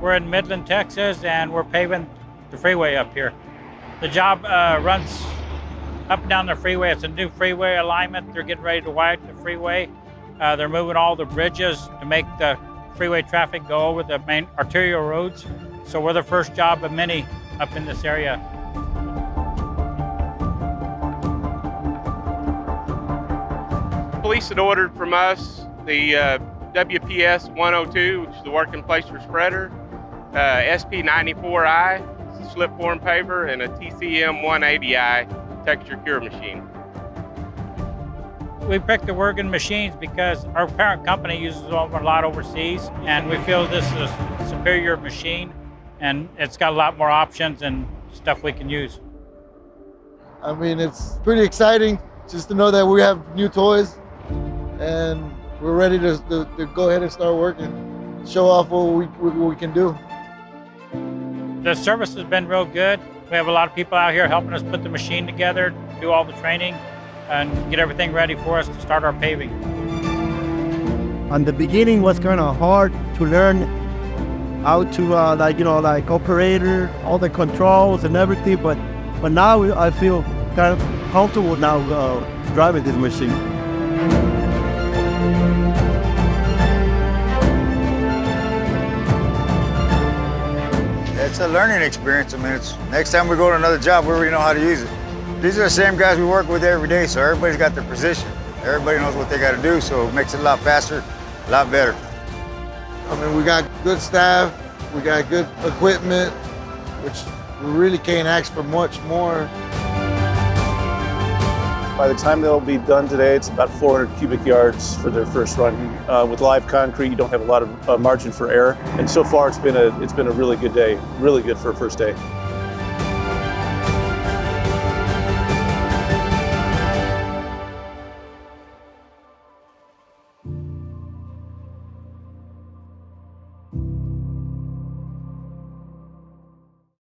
We're in Midland, Texas, and we're paving the freeway up here. The job uh, runs up and down the freeway. It's a new freeway alignment. They're getting ready to widen the freeway. Uh, they're moving all the bridges to make the freeway traffic go over the main arterial roads. So we're the first job of many up in this area. Pulice had ordered from us the uh, WPS 102, which is the working placer spreader, uh, SP 94i, slip form paver, and a TCM 180i texture cure machine. We picked the Wirtgen machines because our parent company uses them a lot overseas, and we feel this is a superior machine, and it's got a lot more options and stuff we can use. I mean, it's pretty exciting just to know that we have new toys and we're ready to, to, to go ahead and start working, show off what we, what we can do. The service has been real good. We have a lot of people out here helping us put the machine together, do all the training, and get everything ready for us to start our paving. On the beginning was kind of hard to learn how to uh, like you know like operator, all the controls and everything, but but now I feel kind of comfortable now uh, driving this machine. It's a learning experience. I mean, it's next time we go to another job, we already know how to use it. These are the same guys we work with every day, so everybody's got their position. Everybody knows what they got to do, so it makes it a lot faster, a lot better. I mean, we got good staff, we got good equipment, which we really can't ask for much more. By the time they'll be done today, it's about 400 cubic yards for their first run. Uh, with live concrete, you don't have a lot of uh, margin for error, and so far it's been a it's been a really good day, really good for a first day.